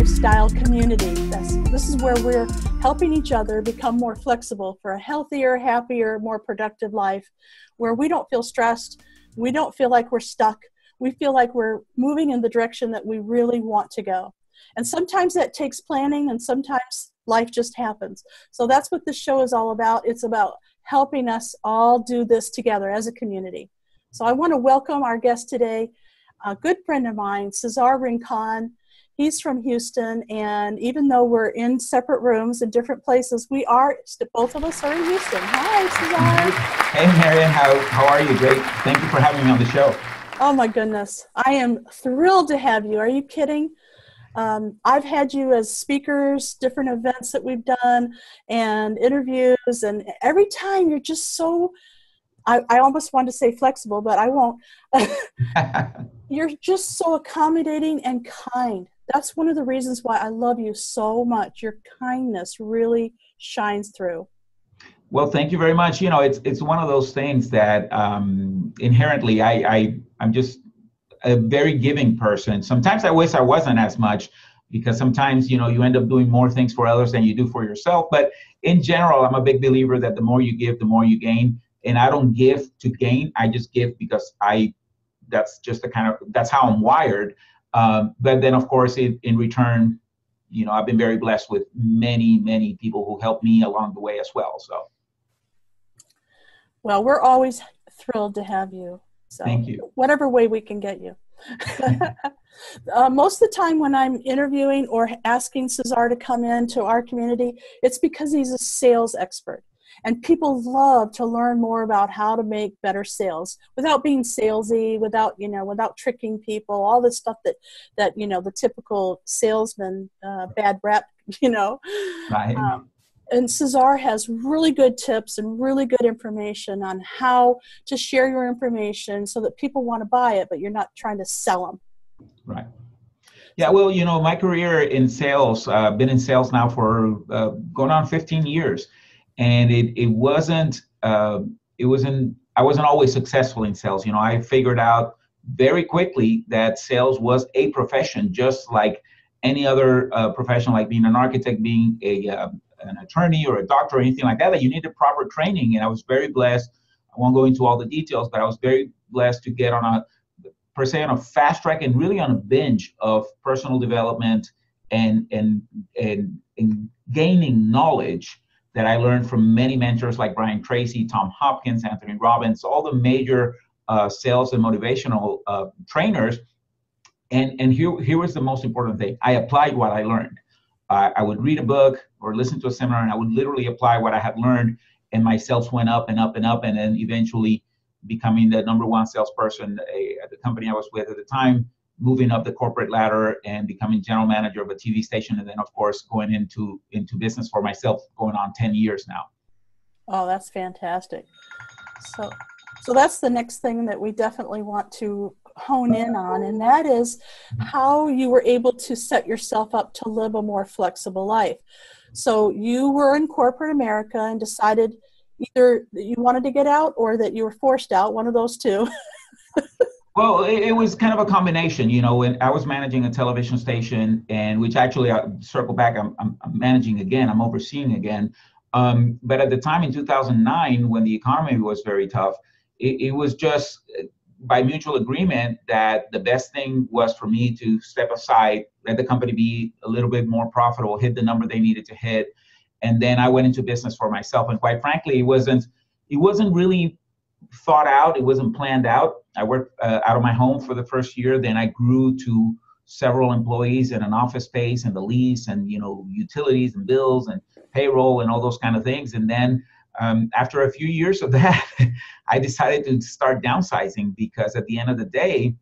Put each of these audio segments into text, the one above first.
lifestyle community. That's, this is where we're helping each other become more flexible for a healthier, happier, more productive life where we don't feel stressed, we don't feel like we're stuck, we feel like we're moving in the direction that we really want to go. And sometimes that takes planning, and sometimes life just happens. So that's what this show is all about. It's about helping us all do this together as a community. So I want to welcome our guest today, a good friend of mine, Cesar Rincon. He's from Houston, and even though we're in separate rooms in different places, we are both of us are in Houston. Hi, Cesar. Hey, Marion. How how are you? Great. Thank you for having me on the show. Oh my goodness, I am thrilled to have you. Are you kidding? Um, I've had you as speakers, different events that we've done, and interviews, and every time you're just so I, I almost want to say flexible, but I won't. You're just so accommodating and kind. That's one of the reasons why I love you so much. Your kindness really shines through. Well, thank you very much. You know, it's it's one of those things that um, inherently I, I I'm just a very giving person. Sometimes I wish I wasn't as much because sometimes you know you end up doing more things for others than you do for yourself. But in general, I'm a big believer that the more you give, the more you gain and I don't give to gain. I just give because I that's just the kind of that's how I'm wired. Um, but then of course in, in return, you know, I've been very blessed with many, many people who helped me along the way as well. So well, we're always thrilled to have you. So thank you. Whatever way we can get you. uh, most of the time when I'm interviewing or asking Cesar to come into our community, it's because he's a sales expert and people love to learn more about how to make better sales without being salesy without you know without tricking people all this stuff that that you know the typical salesman uh, bad rep you know right. Um, and Cesar has really good tips and really good information on how to share your information so that people want to buy it, but you're not trying to sell them. Right. Yeah, well, you know, my career in sales, I've uh, been in sales now for uh, going on 15 years and it it wasn't uh, it wasn't I wasn't always successful in sales. You know, I figured out very quickly that sales was a profession, just like any other uh, profession, like being an architect, being a uh, an attorney or a doctor or anything like that. That you needed proper training, and I was very blessed. I won't go into all the details, but I was very blessed to get on a per se on a fast track and really on a binge of personal development and and and, and gaining knowledge that I learned from many mentors like Brian Tracy, Tom Hopkins, Anthony Robbins, all the major uh, sales and motivational uh, trainers. And, and here, here was the most important thing I applied what I learned. Uh, I would read a book or listen to a seminar, and I would literally apply what I had learned, and my sales went up and up and up, and then eventually becoming the number one salesperson uh, at the company I was with at the time moving up the corporate ladder and becoming general manager of a TV station, and then of course going into into business for myself, going on ten years now. Oh, that's fantastic. So, so that's the next thing that we definitely want to hone in on, and that is how you were able to set yourself up to live a more flexible life. So you were in corporate America and decided either that you wanted to get out or that you were forced out, one of those two. Well, it, it, was kind of a combination, you know. When I was managing a television station, and which actually I circle back, I'm, I'm, I'm managing again, I'm overseeing again. Um, but at the time in 2009, when the economy was very tough, it, it was just uh, by mutual agreement that the best thing was for me to step aside, let the company be a little bit more profitable, hit the number they needed to hit, and then I went into business for myself. And quite frankly, it wasn't it wasn't really thought out. It wasn't planned out. I worked uh, out of my home for the first year. Then I grew to several employees in an office space and the lease and you know utilities and bills and payroll and all those kind of things. And then um, after a few years of that, I decided to start downsizing because at the end of the day,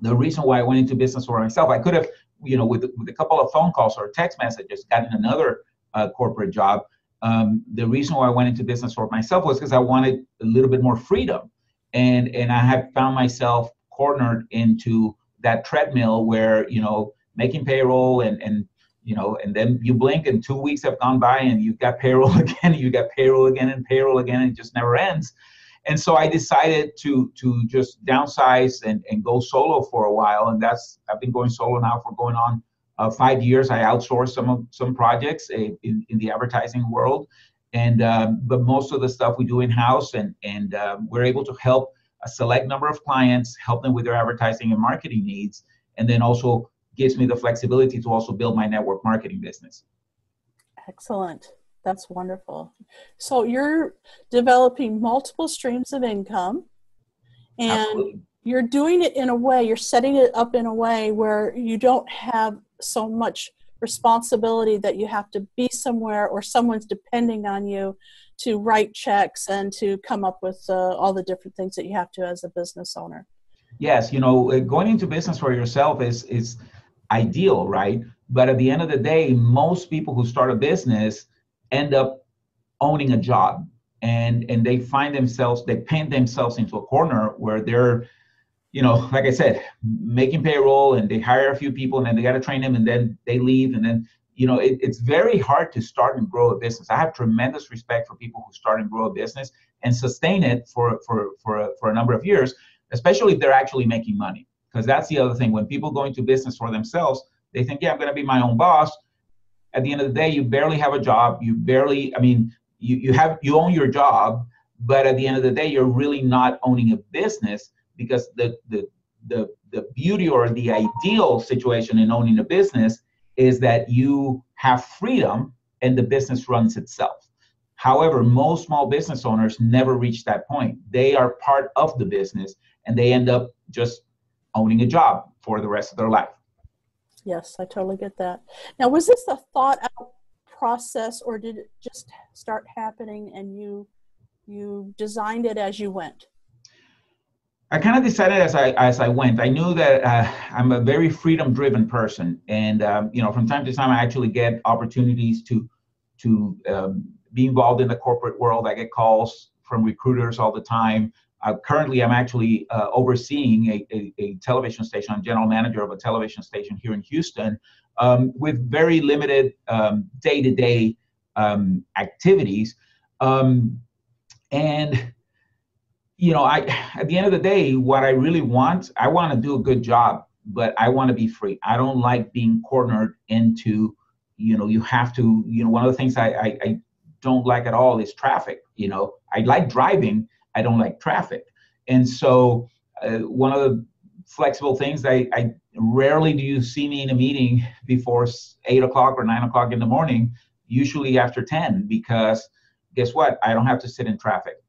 the reason why I went into business for myself, I could have, you know, with, with a couple of phone calls or text messages, gotten another uh, corporate job um, the reason why I went into business for myself was because I wanted a little bit more freedom, and and I had found myself cornered into that treadmill where you know making payroll and and you know and then you blink and two weeks have gone by and you've got payroll again, and you got payroll again and payroll again, and it just never ends. And so I decided to to just downsize and, and go solo for a while, and that's I've been going solo now for going on uh, five years, I outsourced some of some projects in, in the advertising world, and um, but most of the stuff we do in house, and and uh, we're able to help a select number of clients, help them with their advertising and marketing needs, and then also gives me the flexibility to also build my network marketing business. Excellent. That's wonderful. So you're developing multiple streams of income and Absolutely. You're doing it in a way, you're setting it up in a way where you don't have so much responsibility that you have to be somewhere or someone's depending on you to write checks and to come up with uh, all the different things that you have to as a business owner. Yes, you know, uh, going into business for yourself is is ideal, right? But at the end of the day, most people who start a business end up owning a job and and they find themselves they paint themselves into a corner where they're you know like i said making payroll and they hire a few people and then they got to train them and then they leave and then you know it, it's very hard to start and grow a business. I have tremendous respect for people who start and grow a business and sustain it for for for a, for a number of years especially if they're actually making money. Because that's the other thing. When people go into business for themselves they think yeah i'm going to be my own boss. At the end of the day you barely have a job. You barely i mean you, you have you own your job but at the end of the day you're really not owning a business because the the the, the beauty or the ideal situation in owning a business is that you have freedom and the business runs itself however most small business owners never reach that point they are part of the business and they end up just owning a job for the rest of their life Yes, I totally get that. Now, was this a thought out process or did it just start happening and you you designed it as you went? I kind of decided as I as I went. I knew that uh, I'm a very freedom driven person, and um, you know, from time to time, I actually get opportunities to to um, be involved in the corporate world. I get calls from recruiters all the time. Uh, currently, I'm actually uh, overseeing a, a, a, television station. I'm general manager of a television station here in Houston um, with very limited day to day activities. Um, and, you know, I, at the end of the day, what I really want, I want to do a good job, but I want to be free. I don't like being cornered into, you know, you have to, you know, one of the things I, I, I don't like at all is traffic. You know, I like driving I don't like traffic. And so, uh, one of the flexible things I, I rarely do you see me in a meeting before eight o'clock or nine o'clock in the morning, usually after 10, because guess what? I don't have to sit in traffic.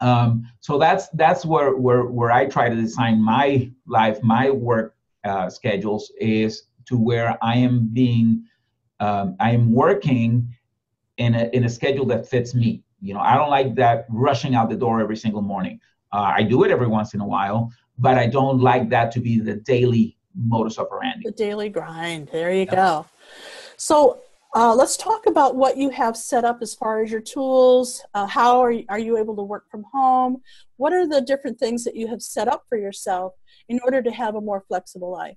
Um, so that's that's where, where where I try to design my life, my work uh, schedules is to where I am being, um, I am working in a in a schedule that fits me. You know, I don't like that rushing out the door every single morning. Uh, I do it every once in a while, but I don't like that to be the daily modus operandi. The daily grind. There you go. So uh, let's talk about what you have set up as far as your tools. Uh, how are you, are you able to work from home? What are the different things that you have set up for yourself in order to have a more flexible life?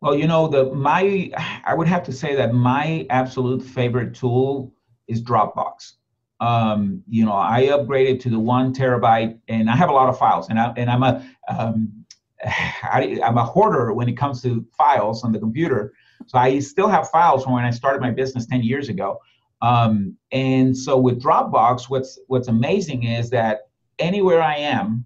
Well, you know, the my I would have to say that my absolute favorite tool is Dropbox um, you know, I upgraded to the one terabyte, and I have a lot of files, and I and I'm a um, I, I'm a hoarder when it comes to files on the computer. So I still have files from when I started my business 10 years ago. Um, and so with Dropbox, what's what's amazing is that anywhere I am,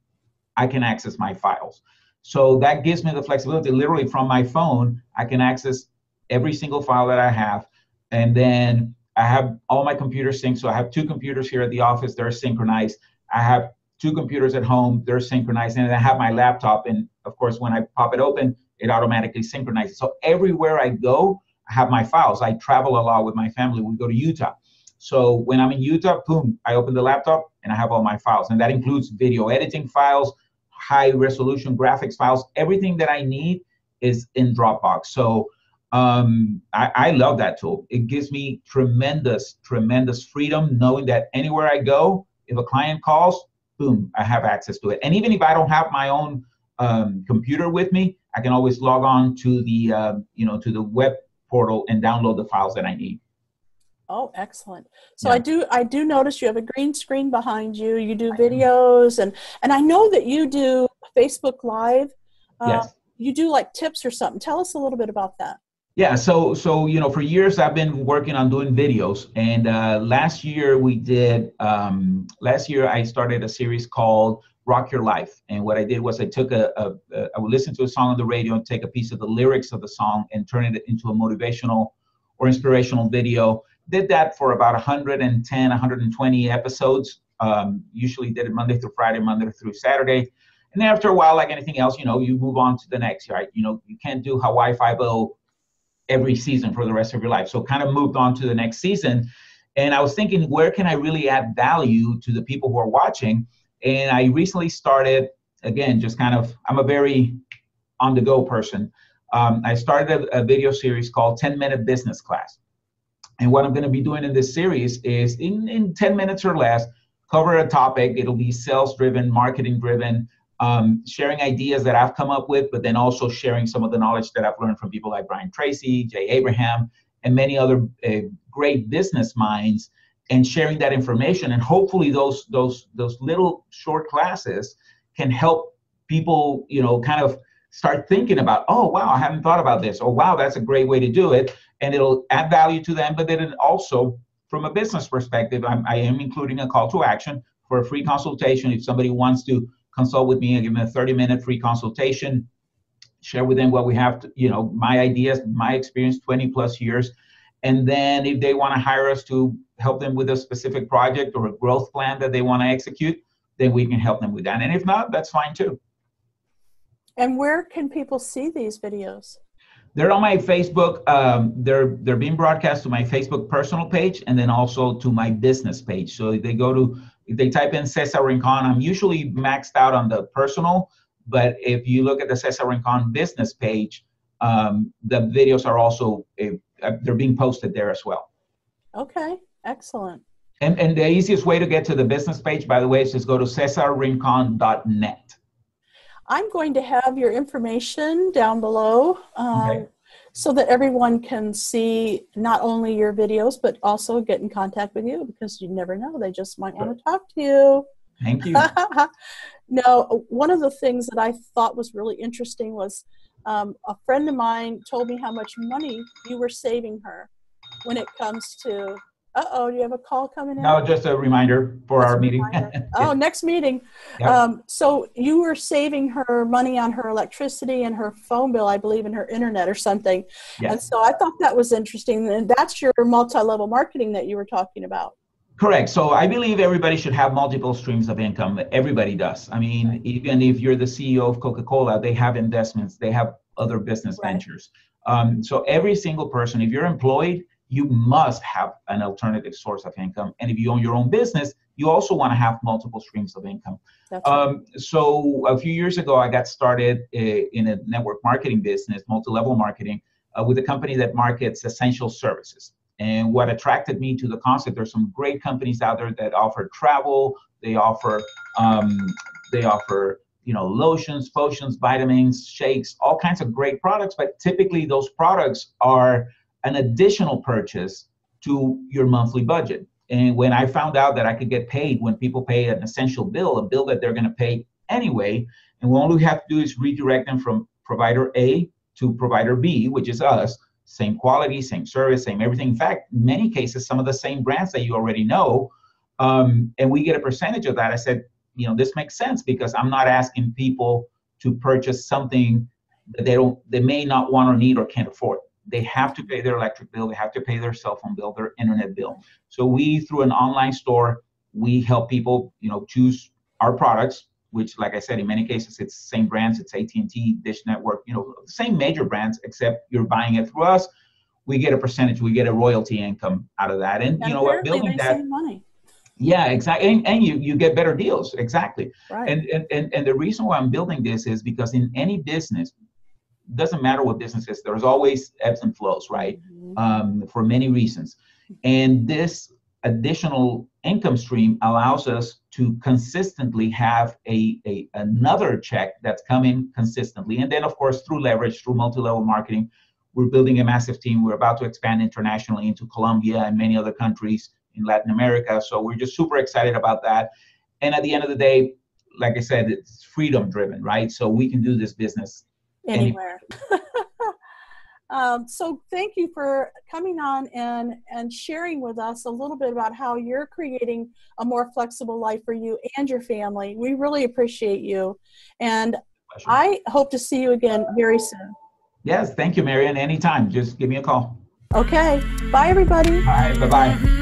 I can access my files. So that gives me the flexibility. Literally from my phone, I can access every single file that I have, and then I have all my computers synced. So I have two computers here at the office, they're synchronized. I have two computers at home, they're synchronized. And I have my laptop. And of course, when I pop it open, it automatically synchronizes. So everywhere I go, I have my files. I travel a lot with my family. We go to Utah. So when I'm in Utah, boom, I open the laptop and I have all my files. And that includes video editing files, high resolution graphics files, everything that I need is in Dropbox. So um, I, I, love that tool. It gives me tremendous, tremendous freedom knowing that anywhere I go, if a client calls, boom, I have access to it. And even if I don't have my own um, computer with me, I can always log on to the, uh, you know, to the web portal and download the files that I need. Oh, excellent! So yeah. I do I do notice you have a green screen behind you. You do videos, and and I know that you do Facebook Live. Uh, yes. You do like tips or something. Tell us a little bit about that. Yeah, so so you know, for years I've been working on doing videos, and uh, last year we did. Um, last year I started a series called Rock Your Life, and what I did was I took a, a, a I would listen to a song on the radio and take a piece of the lyrics of the song and turn it into a motivational or inspirational video. Did that for about 110, 120 episodes. Um, usually did it Monday through Friday, Monday through Saturday. And then after a while, like anything else, you know, you move on to the next, right? You know, you can't do Hawaii Five-O every season for the rest of your life. So kind of moved on to the next season. And I was thinking, where can I really add value to the people who are watching? And I recently started, again, just kind of, I'm a very on the go person. Um, I started a, a video series called 10 Minute Business Class. And what I'm going to be doing in this series is in, in 10 minutes or less, cover a topic. It'll be sales driven, marketing driven, um, sharing ideas that I've come up with, but then also sharing some of the knowledge that I've learned from people like Brian Tracy, Jay Abraham, and many other uh, great business minds, and sharing that information. And hopefully, those those those little short classes can help people, you know, kind of start thinking about, oh wow, I haven't thought about this, Oh wow, that's a great way to do it, and it'll add value to them. But then it also, from a business perspective, I'm, I am including a call to action for a free consultation if somebody wants to consult with me and give them a 30 minute free consultation. Share with them what we have to, you know my ideas my experience 20 plus years. And then if they want to hire us to help them with a specific project or a growth plan that they want to execute then we can help them with that. And if not that's fine too. And where can people see these videos? They're on my facebook um, they're they're being broadcast to my facebook personal page and then also to my business page. So if they go to if they type in Cesar Rincon, I'm usually maxed out on the personal, but if you look at the Cesar Rincon business page, um, the videos are also uh, they're being posted there as well. Okay, excellent. And and the easiest way to get to the business page, by the way, is just go to cesarrincon.net. I'm going to have your information down below. Um, okay so that everyone can see not only your videos but also get in contact with you because you never know they just might want to talk to you. Thank you. No one of the things that i thought was really interesting was um, a friend of mine told me how much money you were saving her when it comes to uh oh, do you have a call coming in? No, just a reminder for just our meeting. oh, next meeting. Yep. Um, so you were saving her money on her electricity and her phone bill, I believe, and her internet or something. Yes. And so I thought that was interesting. And that's your multi level marketing that you were talking about. Correct. So I believe everybody should have multiple streams of income. Everybody does. I mean, right. even if you're the CEO of Coca Cola, they have investments, they have other business right. ventures. Um, so every single person, if you're employed, you must have an alternative source of income. And if you own your own business, you also want to have multiple streams of income. Um, so a few years ago, I got started uh, in a network marketing business, multi-level marketing, uh, with a company that markets essential services. And what attracted me to the concept, there's some great companies out there that offer travel, they offer um, they offer you know lotions, potions, vitamins, shakes, all kinds of great products. But typically, those products are an additional purchase to your monthly budget. And when I found out that I could get paid when people pay an essential bill, a bill that they're going to pay anyway, and all we have to do is redirect them from provider A to provider B, which is us, same quality, same service, same everything. In fact, in many cases, some of the same brands that you already know, um, and we get a percentage of that. I said, you know, this makes sense because I'm not asking people to purchase something that they don't, they may not want or need or can't afford they have to pay their electric bill, they have to pay their cell phone bill, their internet bill. So we, through an online store, we help people, you know, choose our products, which, like I said, in many cases, it's same brands. It's AT&T, Dish Network, you know, same major brands, except you're buying it through us. We get a percentage. We get a royalty income out of that, and, and you know what, building that. Money. Yeah, exactly, and, and you you get better deals, exactly. Right. And, and and and the reason why I'm building this is because in any business, doesn't matter what business is, there's always ebbs and flows, right? Mm-hmm. Um, for many reasons. And this additional income stream allows us to consistently have a, a another check that's coming consistently. And then of course through leverage, through multi-level marketing, we're building a massive team. We're about to expand internationally into Colombia and many other countries in Latin America. So we're just super excited about that. And at the end of the day, like I said, it's freedom driven, right? So we can do this business anywhere. Um, so thank you for coming on and and sharing with us a little bit about how you're creating a more flexible life for you and your family. We really appreciate you, and I hope to see you again very soon. Yes, thank you, Marian. Anytime, just give me a call. Okay. Bye, everybody. All right. Bye bye.